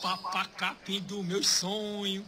papacapim do meu sonho.